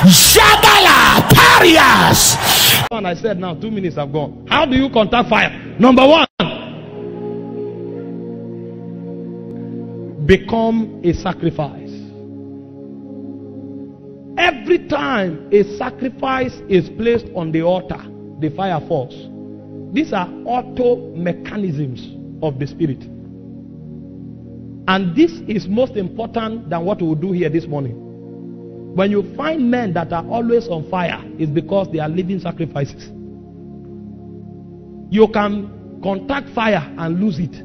Jabala Parias. And I said, now two minutes have gone. How do you contact fire? Number one, become a sacrifice. Every time a sacrifice is placed on the altar, the fire falls. These are auto mechanisms of the spirit. And this is most important than what we will do here this morning. When you find men that are always on fire, it's because they are living sacrifices. You can contact fire and lose it.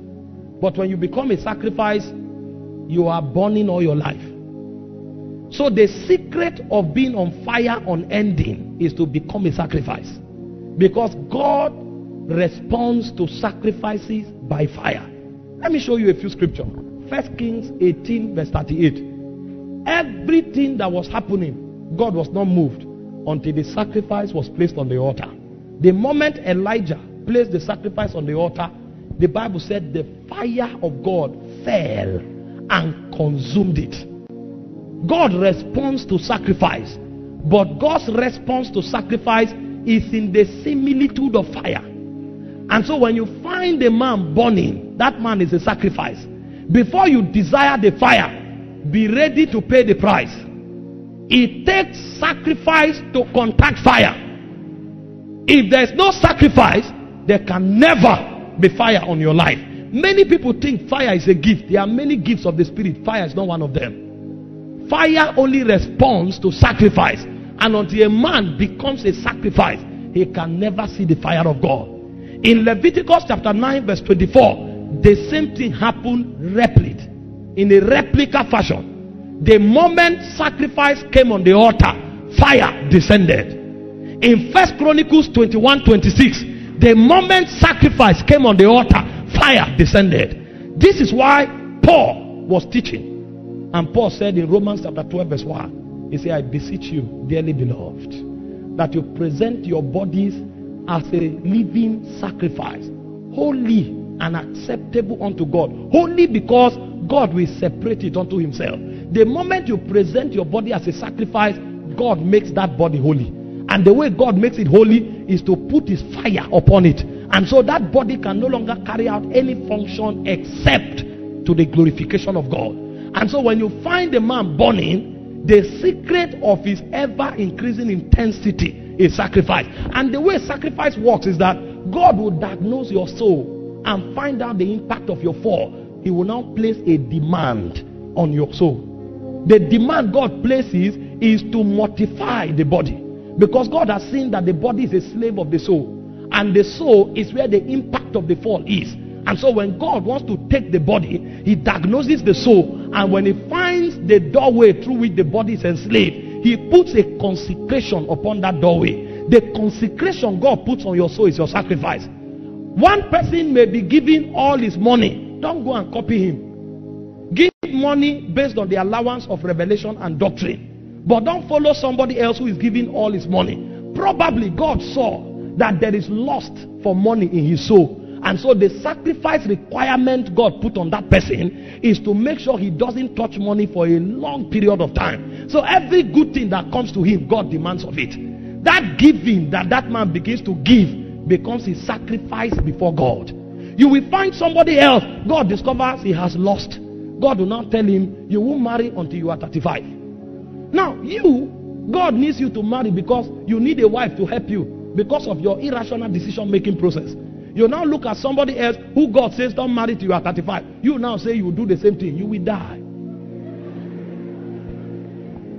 But when you become a sacrifice, you are burning all your life. So the secret of being on fire unending is to become a sacrifice. Because God responds to sacrifices by fire. Let me show you a few scriptures. First Kings 18, verse 38. Everything that was happening, God was not moved until the sacrifice was placed on the altar. The moment Elijah placed the sacrifice on the altar, the Bible said the fire of God fell and consumed it. God responds to sacrifice, but God's response to sacrifice is in the similitude of fire. And so when you find a man burning, that man is a sacrifice. Before you desire the fire, be ready to pay the price. It takes sacrifice to contact fire. If there's no sacrifice, there can never be fire on your life. Many people think fire is a gift. There are many gifts of the Spirit. Fire is not one of them. Fire only responds to sacrifice. And until a man becomes a sacrifice, he can never see the fire of God. In Leviticus chapter 9, verse 24, the same thing happened replete in a replica fashion. The moment sacrifice came on the altar, fire descended. In First Chronicles 21 26, the moment sacrifice came on the altar, fire descended. This is why Paul was teaching. And Paul said in Romans chapter 12, verse 1, he said, I beseech you, dearly beloved, that you present your bodies as a living sacrifice, holy and acceptable unto God. only because God will separate it unto himself. The moment you present your body as a sacrifice, God makes that body holy. And the way God makes it holy is to put his fire upon it. And so that body can no longer carry out any function except to the glorification of God. And so when you find a man burning, the secret of his ever increasing intensity is sacrifice. And the way sacrifice works is that God will diagnose your soul and find out the impact of your fall. He will now place a demand on your soul. The demand God places is to mortify the body. Because God has seen that the body is a slave of the soul. And the soul is where the impact of the fall is. And so when God wants to take the body, he diagnoses the soul. And when he finds the doorway through which the body is enslaved, he puts a consecration upon that doorway. The consecration God puts on your soul is your sacrifice. One person may be giving all his money. Don't go and copy him. Give money based on the allowance of revelation and doctrine. But don't follow somebody else who is giving all his money. Probably God saw that there is lust for money in his soul. And so the sacrifice requirement God put on that person is to make sure he doesn't touch money for a long period of time. So every good thing that comes to him, God demands of it. That giving that that man begins to give becomes his sacrifice before God. You will find somebody else, God discovers he has lost. God will not tell him, You won't marry until you are 35. Now, you, God needs you to marry because you need a wife to help you because of your irrational decision making process. You now look at somebody else who God says don't marry till you are 35. You now say you will do the same thing. You will die.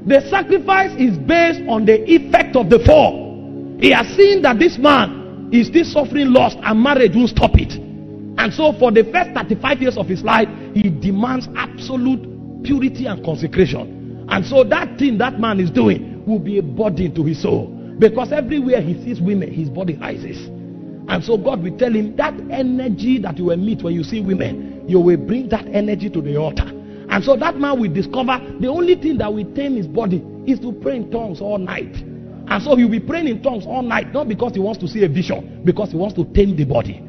The sacrifice is based on the effect of the fall. He has seen that this man is still suffering loss and marriage won't stop it. And so for the first 35 years of his life, he demands absolute purity and consecration. And so that thing that man is doing will be a burden to his soul. Because everywhere he sees women, his body rises. And so God will tell him that energy that you will meet when you see women, you will bring that energy to the altar. And so that man will discover the only thing that will tame his body is to pray in tongues all night. And so he'll be praying in tongues all night, not because he wants to see a vision, because he wants to tame the body.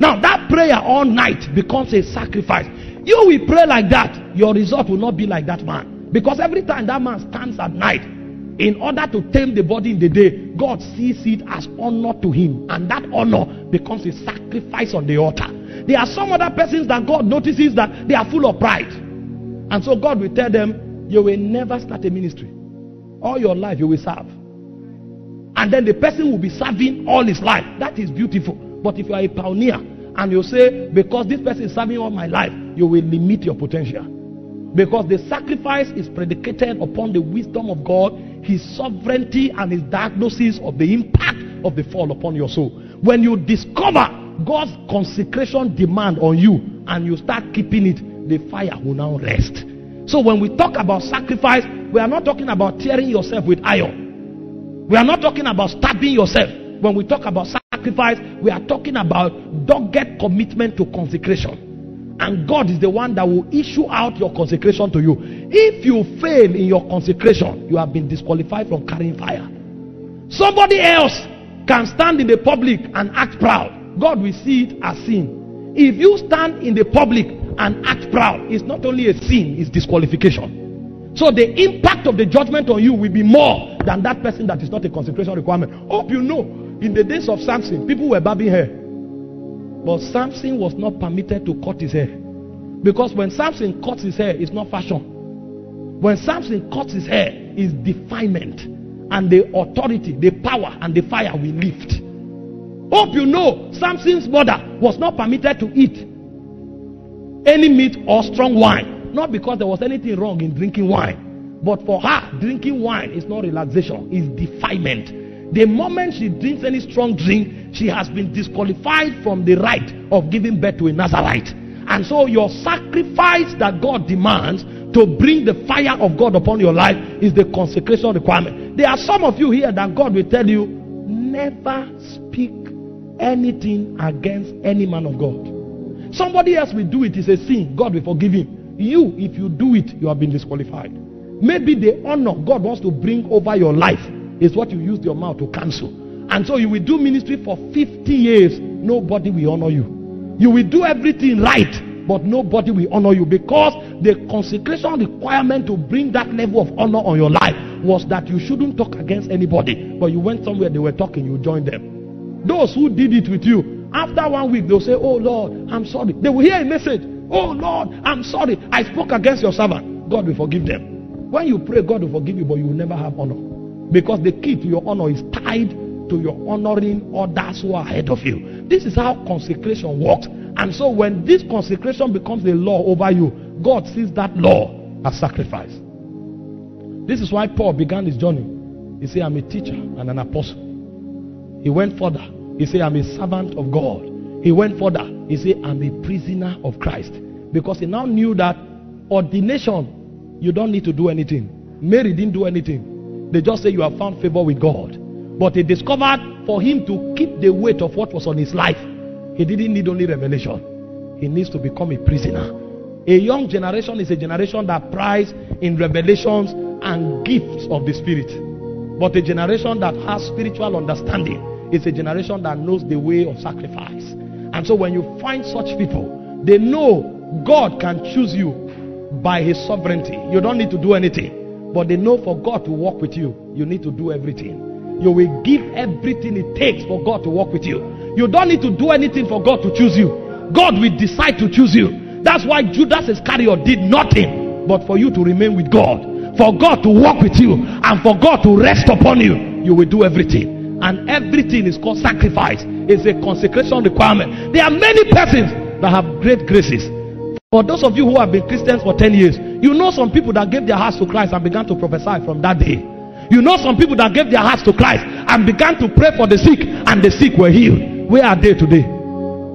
Now, that prayer all night becomes a sacrifice. You will pray like that, your result will not be like that man. Because every time that man stands at night, in order to tame the body in the day, God sees it as honor to him. And that honor becomes a sacrifice on the altar. There are some other persons that God notices that they are full of pride. And so God will tell them, You will never start a ministry. All your life you will serve. And then the person will be serving all his life. That is beautiful. But if you are a pioneer and you say, Because this person is serving all my life, you will limit your potential. Because the sacrifice is predicated upon the wisdom of God, His sovereignty, and His diagnosis of the impact of the fall upon your soul. When you discover God's consecration demand on you and you start keeping it, the fire will now rest. So when we talk about sacrifice, we are not talking about tearing yourself with iron. We are not talking about stabbing yourself. When we talk about sacrifice, we are talking about dogged commitment to consecration. And God is the one that will issue out your consecration to you. If you fail in your consecration, you have been disqualified from carrying fire. Somebody else can stand in the public and act proud. God will see it as sin. If you stand in the public and act proud, it's not only a sin, it's disqualification. So the impact of the judgment on you will be more than that person that is not a consecration requirement. Hope you know, in the days of Samson, people were barbing hair. But Samson was not permitted to cut his hair. Because when Samson cuts his hair, it's not fashion. When Samson cuts his hair, it's defilement. And the authority, the power, and the fire will lift. Hope you know Samson's mother was not permitted to eat any meat or strong wine. Not because there was anything wrong in drinking wine. But for her, drinking wine is not relaxation, it's defilement. The moment she drinks any strong drink, she has been disqualified from the right of giving birth to a Nazarite. And so, your sacrifice that God demands to bring the fire of God upon your life is the consecration requirement. There are some of you here that God will tell you never speak anything against any man of God. Somebody else will do it, it's a sin. God will forgive him. You, if you do it, you have been disqualified. Maybe the honor God wants to bring over your life is what you used your mouth to cancel. And so you will do ministry for 50 years, nobody will honor you. You will do everything right, but nobody will honor you because the consecration requirement to bring that level of honor on your life was that you shouldn't talk against anybody, but you went somewhere they were talking, you joined them. Those who did it with you, after one week, they'll say, Oh Lord, I'm sorry. They will hear a message, Oh Lord, I'm sorry. I spoke against your servant. God will forgive them. When you pray, God will forgive you, but you will never have honor. Because the key to your honor is tied to your honoring others who are ahead of you. This is how consecration works. And so when this consecration becomes a law over you, God sees that law as sacrifice. This is why Paul began his journey. He said, I'm a teacher and an apostle. He went further. He said, I'm a servant of God. He went further. He said, I'm a prisoner of Christ. Because he now knew that ordination, you don't need to do anything. Mary didn't do anything. They just say you have found favor with God. But he discovered for him to keep the weight of what was on his life, he didn't need only revelation. He needs to become a prisoner. A young generation is a generation that prides in revelations and gifts of the Spirit. But a generation that has spiritual understanding is a generation that knows the way of sacrifice. And so when you find such people, they know God can choose you by his sovereignty. You don't need to do anything. But they know for God to walk with you, you need to do everything. You will give everything it takes for God to walk with you. You don't need to do anything for God to choose you. God will decide to choose you. That's why Judas Iscariot did nothing but for you to remain with God. For God to walk with you and for God to rest upon you, you will do everything. And everything is called sacrifice. It's a consecration requirement. There are many persons that have great graces. For those of you who have been Christians for 10 years, you know some people that gave their hearts to Christ and began to prophesy from that day. You know some people that gave their hearts to Christ and began to pray for the sick and the sick were healed. Where are they today?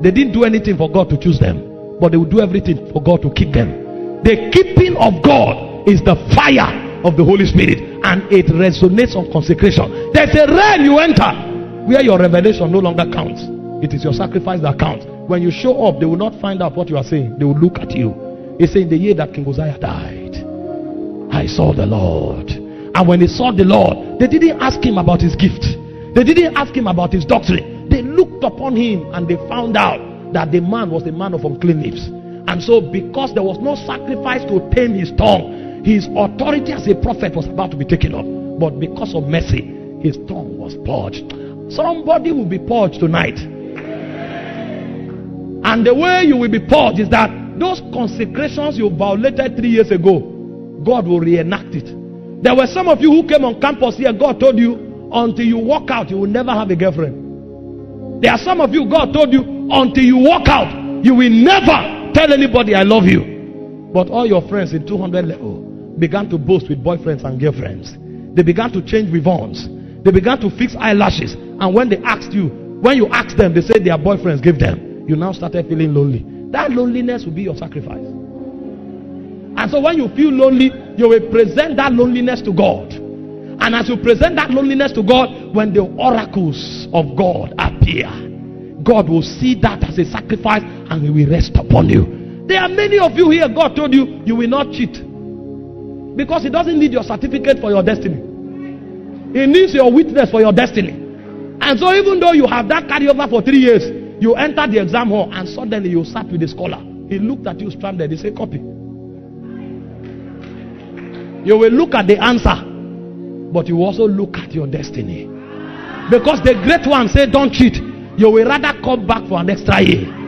They didn't do anything for God to choose them, but they will do everything for God to keep them. The keeping of God is the fire of the Holy Spirit and it resonates on consecration. There's a realm you enter where your revelation no longer counts. It is your sacrifice that counts. When you show up, they will not find out what you are saying. They will look at you. He said, In the year that King Uzziah died, I saw the Lord. And when they saw the Lord, they didn't ask him about his gift. They didn't ask him about his doctrine. They looked upon him and they found out that the man was a man of unclean lips. And so, because there was no sacrifice to tame his tongue, his authority as a prophet was about to be taken up. But because of mercy, his tongue was purged. Somebody will be purged tonight. And the way you will be purged is that those consecrations you violated three years ago, God will reenact it. There were some of you who came on campus here, God told you, until you walk out, you will never have a girlfriend. There are some of you, God told you, until you walk out, you will never tell anybody, I love you. But all your friends in 200 level began to boast with boyfriends and girlfriends. They began to change ribbons. They began to fix eyelashes. And when they asked you, when you asked them, they said their boyfriends gave them. You now started feeling lonely. That loneliness will be your sacrifice. And so when you feel lonely, you will present that loneliness to God. And as you present that loneliness to God, when the oracles of God appear, God will see that as a sacrifice and He will rest upon you. There are many of you here, God told you, you will not cheat. Because He doesn't need your certificate for your destiny, He needs your witness for your destiny. And so, even though you have that carryover for three years, you enter the exam hall and suddenly you sat with the scholar. He looked at you stranded. He said, Copy. You will look at the answer, but you also look at your destiny. Because the great one said, Don't cheat. You will rather come back for an extra year.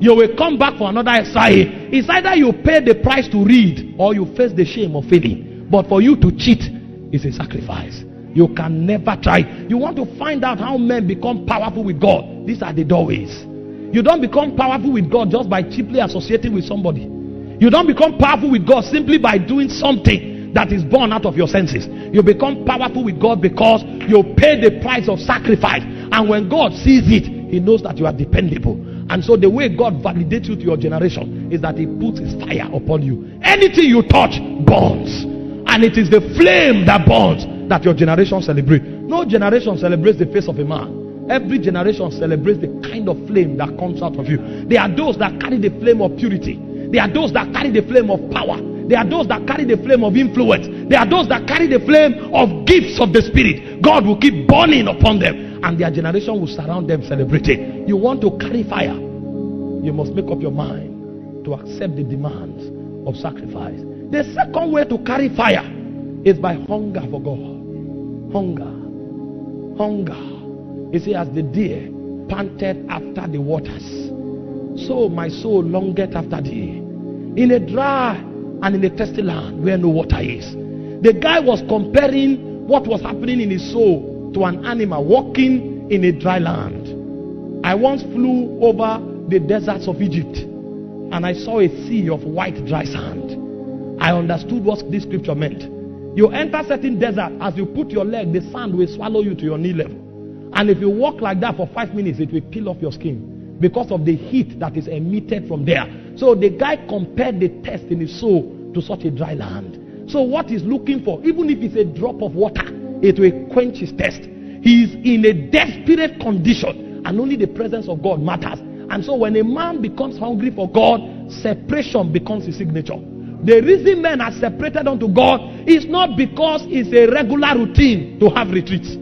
You will come back for another year. It's either you pay the price to read or you face the shame of failing. But for you to cheat is a sacrifice. You can never try. You want to find out how men become powerful with God. These are the doorways. You don't become powerful with God just by cheaply associating with somebody. You don't become powerful with God simply by doing something that is born out of your senses. You become powerful with God because you pay the price of sacrifice. And when God sees it, He knows that you are dependable. And so the way God validates you to your generation is that He puts His fire upon you. Anything you touch burns. And it is the flame that burns that your generation celebrates. No generation celebrates the face of a man. Every generation celebrates the kind of flame that comes out of you. There are those that carry the flame of purity. There are those that carry the flame of power. There are those that carry the flame of influence. There are those that carry the flame of gifts of the Spirit. God will keep burning upon them, and their generation will surround them celebrating. You want to carry fire, you must make up your mind to accept the demands of sacrifice. The second way to carry fire is by hunger for God. Hunger. Hunger. You see, as the deer panted after the waters, so my soul longeth after thee. In a dry and in a thirsty land where no water is. The guy was comparing what was happening in his soul to an animal walking in a dry land. I once flew over the deserts of Egypt and I saw a sea of white dry sand. I understood what this scripture meant. You enter certain desert, as you put your leg, the sand will swallow you to your knee level. And if you walk like that for five minutes, it will peel off your skin because of the heat that is emitted from there. So the guy compared the test in his soul to such a dry land. So what he's looking for, even if it's a drop of water, it will quench his thirst. He is in a desperate condition, and only the presence of God matters. And so when a man becomes hungry for God, separation becomes his signature. The reason men are separated unto God is not because it's a regular routine to have retreats.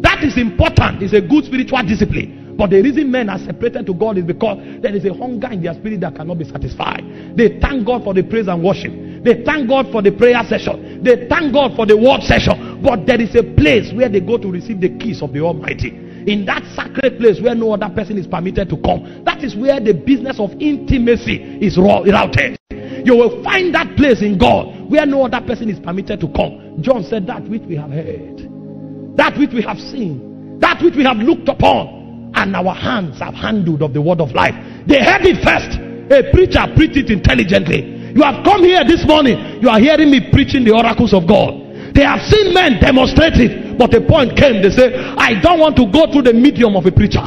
That is important. It's a good spiritual discipline. But the reason men are separated to God is because there is a hunger in their spirit that cannot be satisfied. They thank God for the praise and worship. They thank God for the prayer session. They thank God for the word session. But there is a place where they go to receive the keys of the Almighty. In that sacred place where no other person is permitted to come. That is where the business of intimacy is routed. You will find that place in God where no other person is permitted to come. John said, That which we have heard, that which we have seen, that which we have looked upon, and our hands have handled of the word of life. They heard it first. A preacher preached it intelligently. You have come here this morning, you are hearing me preaching the oracles of God. They have seen men demonstrate it, but the point came, they say, I don't want to go through the medium of a preacher.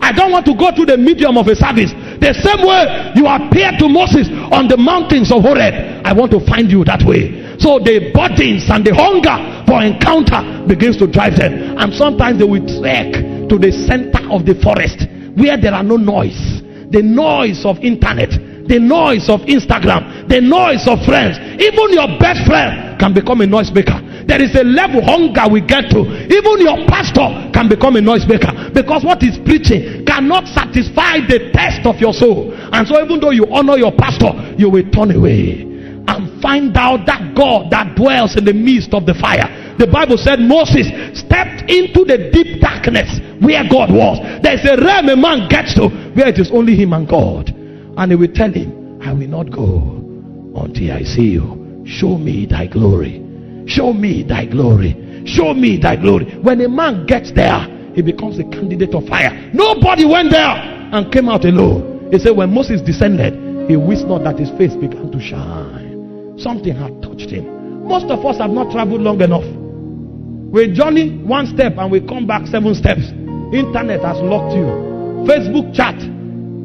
I don't want to go through the medium of a service. The same way you appeared to Moses on the mountains of Horeb, I want to find you that way. So the burdens and the hunger for encounter begins to drive them. And sometimes they will trek to the center of the forest where there are no noise. The noise of internet, the noise of Instagram, the noise of friends. Even your best friend can become a noisemaker. There is a level hunger we get to. Even your pastor can become a noisemaker because what he's preaching cannot satisfy the test of your soul. And so, even though you honor your pastor, you will turn away and find out that God that dwells in the midst of the fire The Bible said Moses stepped into the deep darkness where God was. There's a realm a man gets to where it is only him and God. And he will tell him, I will not go until I see you. Show me thy glory. Show me thy glory. Show me thy glory. When a man gets there, he becomes a candidate of fire. Nobody went there and came out alone. He said, When Moses descended, he wished not that his face began to shine. Something had touched him. Most of us have not traveled long enough. We journey one step and we come back seven steps. Internet has locked you. Facebook chat,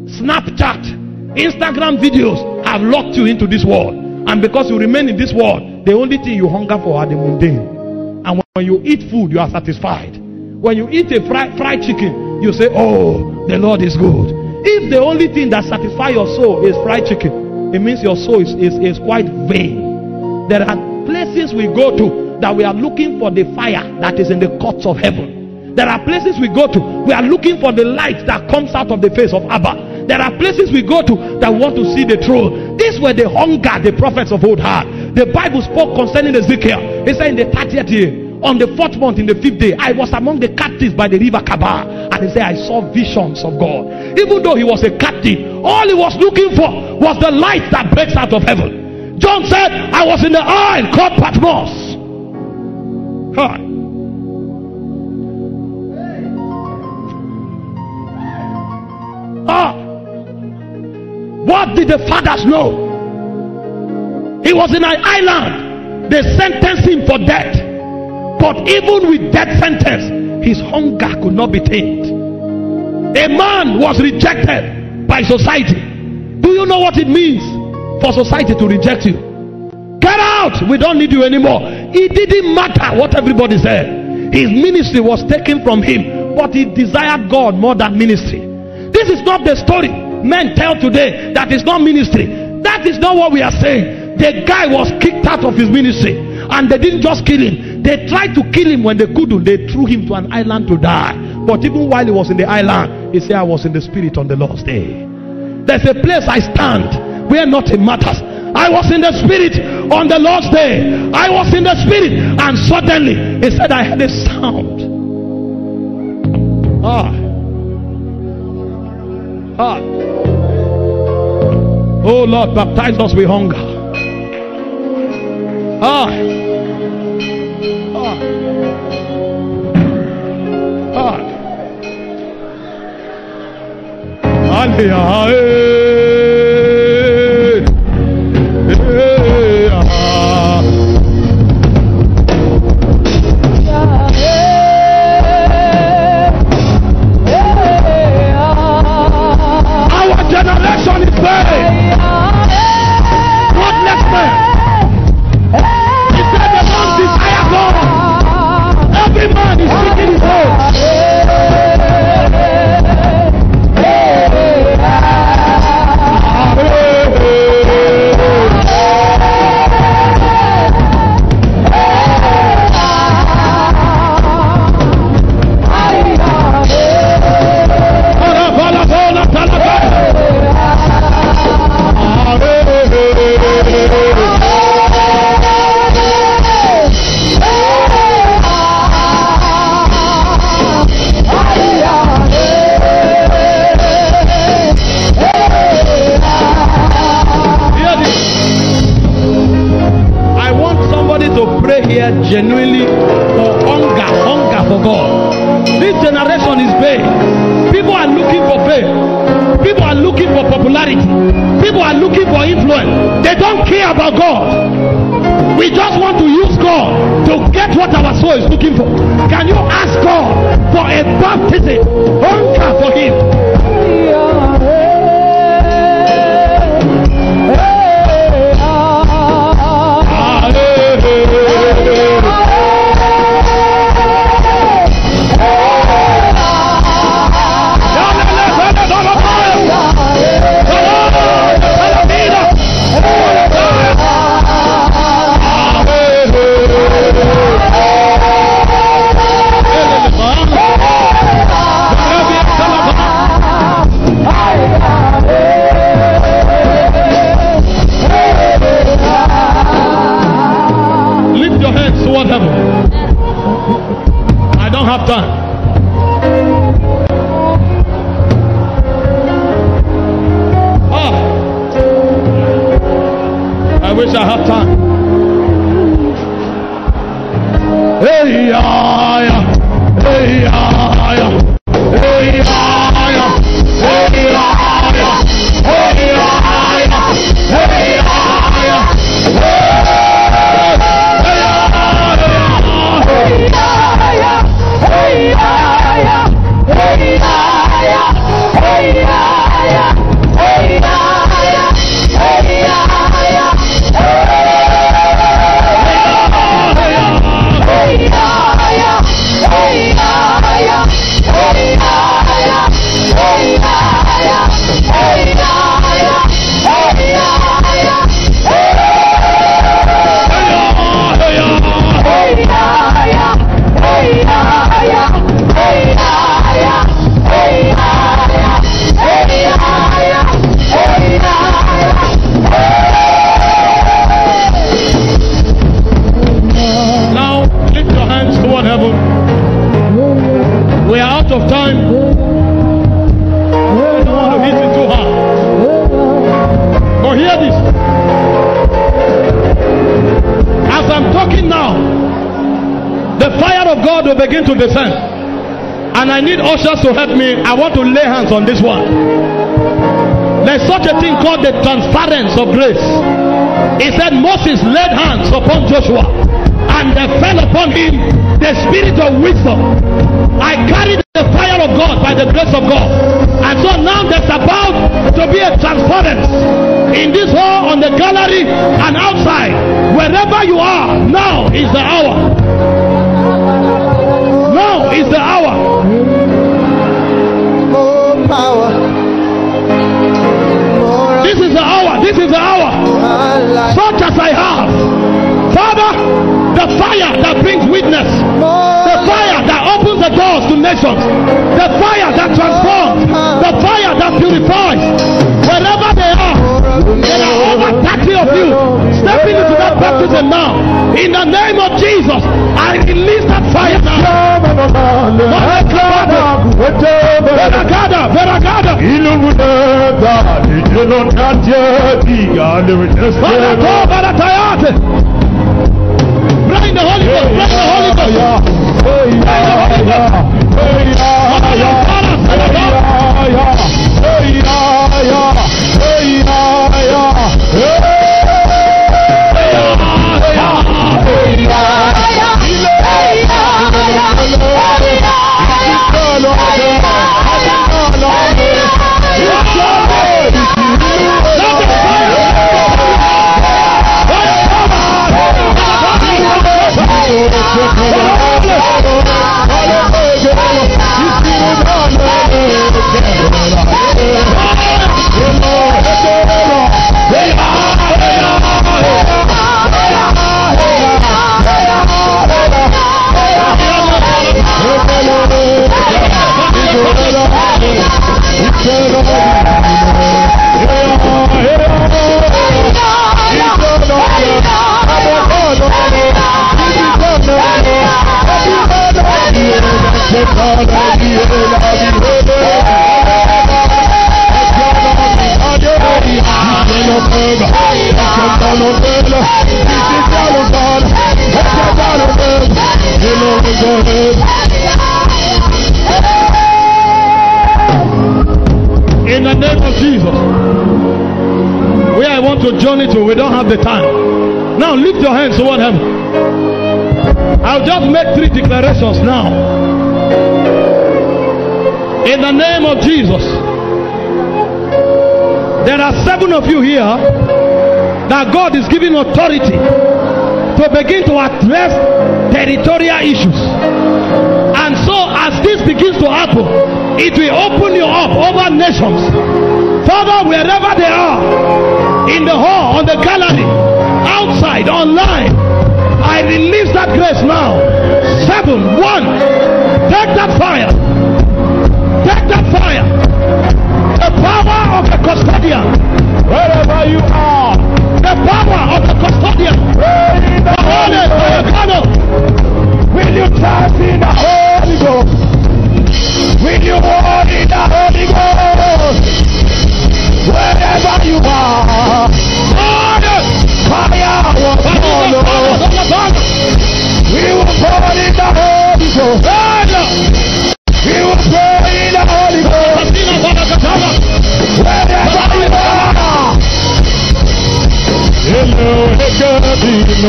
Snapchat, Instagram videos have locked you into this world. And because you remain in this world, the only thing you hunger for are the mundane. And when you eat food, you are satisfied. When you eat a fried, fried chicken, you say, Oh, the Lord is good. If the only thing that satisfies your soul is fried chicken, it means your soul is, is, is quite vain. There are places we go to that we are looking for the fire that is in the courts of heaven. There are places we go to, we are looking for the light that comes out of the face of Abba. There are places we go to that want to see the throne. These were the hunger the prophets of old had. The Bible spoke concerning Ezekiel. He said in the 30th year, on the fourth month, in the fifth day, I was among the captives by the river Chebar. And he said, I saw visions of God. Even though he was a captive, all he was looking for was the light that breaks out of heaven. John said, I was in the isle called Patmos. Hi. Ah. What did the fathers know? He was in an island. They sentenced him for death. But even with death sentence, his hunger could not be tamed. A man was rejected by society. Do you know what it means for society to reject you? Get out! We don't need you anymore. It didn't matter what everybody said. His ministry was taken from him, but he desired God more than ministry. This is not the story men tell today that is not ministry. That is not what we are saying. The guy was kicked out of his ministry and they didn't just kill him. They tried to kill him when they couldn't. They threw him to an island to die. But even while he was in the island, he said, I was in the spirit on the Lord's day. There's a place I stand where nothing matters. I was in the spirit on the Lord's day. I was in the spirit, and suddenly he said, I heard a sound. Ah. Ah. Oh Lord, baptize us with hunger. Ah. Ah. Ah. Hallelujah. God will begin to descend. And I need ushers to help me. I want to lay hands on this one. There's such a thing called the transference of grace. He said Moses laid hands upon Joshua and there fell upon him the spirit of wisdom. I carry the fire of God by the grace of God. And so now there's about to be a transference in this hall, on the gallery, and outside. Wherever you are, now is the hour. Is the hour. More power. More This is the hour. This is the hour. of my life. Such as I have. Father, the fire that brings witness. The fire that opens the doors to nations. The fire that transforms. The fire that purifies. Wherever they are. There are over 30 of you stepping into that baptism now. In the name Veragada, Veragada. Barato, Baratayate. Bring the Holy Ghost, bring the Holy Ghost. Bring the Holy Ghost. We don't have the time. Now lift your hands toward heaven. I'll just make three declarations now. In the name of Jesus. There are seven of you here that God is giving authority to begin to address territorial issues. And so, as this begins to happen, it will open you up over nations. Father, wherever they are, in the hall, on the gallery, outside, online, I release that grace now. Seven, one, take that fire. Take that fire. The power of the custodian. Wherever you are. The power of the custodian. The Holy Spirit. Will you trust in the Holy Ghost?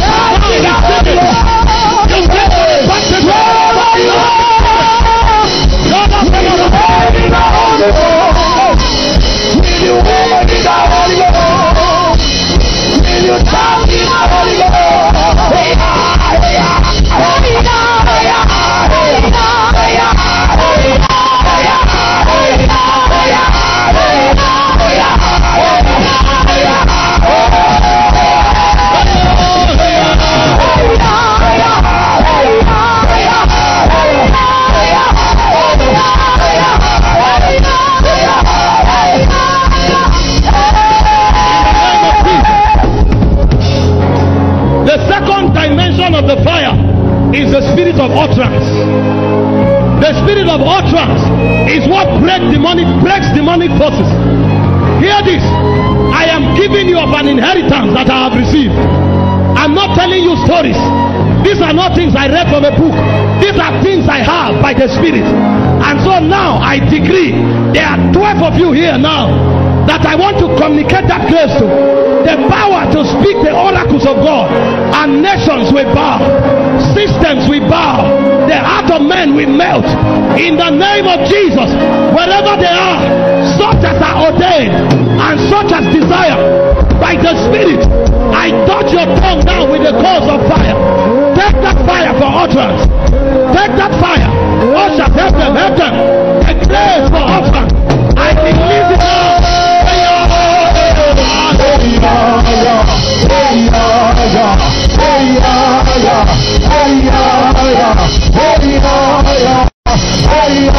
The you here now that I want to communicate that grace to. The power to speak the oracles of God. And nations will bow. Systems will bow. The heart of men will melt. In the name of Jesus. Wherever they are, such as are ordained and such as desire by the Spirit. I touch your tongue now with the coals of fire. Take that fire for utterance. Take that fire. Usher, help them, help them. The grace for utterance. In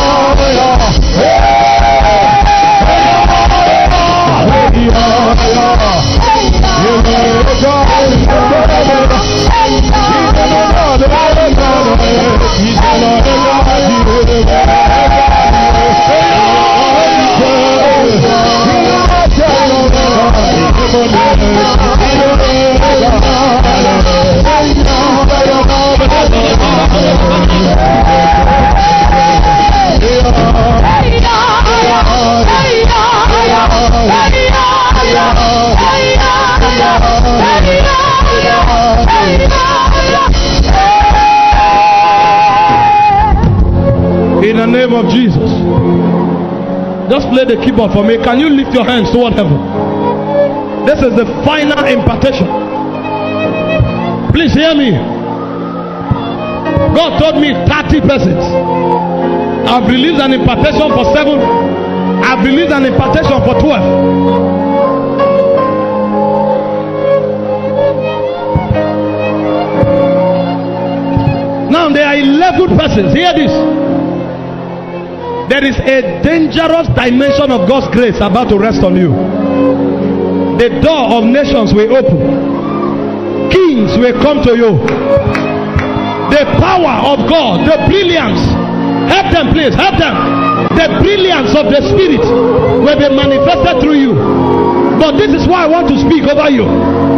play the keyboard for me. Can you lift your hands toward heaven? This is the final impartation. Please hear me. God told me 30 persons. I've released an impartation for seven. I've released an impartation for 12. Now there are 11 persons. Hear this. There is a dangerous dimension of God's grace about to rest on you. The door of nations will open, kings will come to you. The power of God, the brilliance, help them, please, help them. The brilliance of the Spirit will be manifested through you. But this is why I want to speak over you.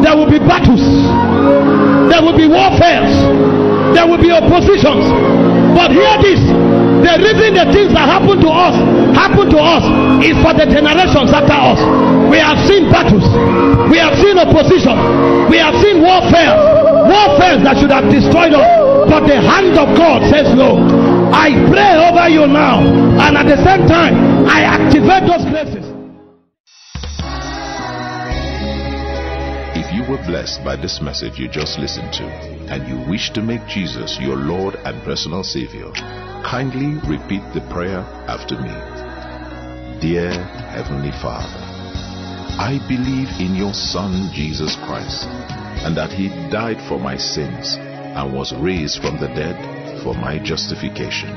There will be battles, there will be warfares, there will be oppositions. But hear this the reason the things that happen to us happen to us is for the generations after us. We have seen battles, we have seen opposition, we have seen warfare, warfare that should have destroyed us. But the hand of God says no. I pray over you now, and at the same time, I activate those graces. Blessed by this message you just listened to and you wish to make Jesus your Lord and personal Savior, kindly repeat the prayer after me. Dear Heavenly Father, I believe in your Son Jesus Christ and that He died for my sins and was raised from the dead for my justification.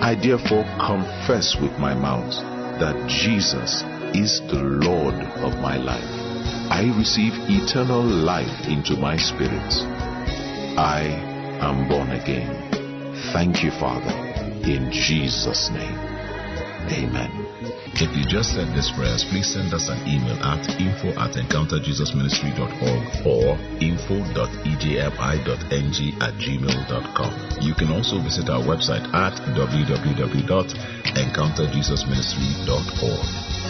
I therefore confess with my mouth that Jesus is the Lord of my life I receive eternal life into my spirit. I am born again. Thank you, Father, in Jesus' name. Amen. If you just said these prayers, please send us an email at info at encounterjesusministry.org or info.ejmi.ng at gmail.com. You can also visit our website at www.encounterjesusministry.org.